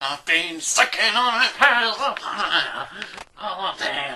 I've been sucking on a pearl of fire all oh, day.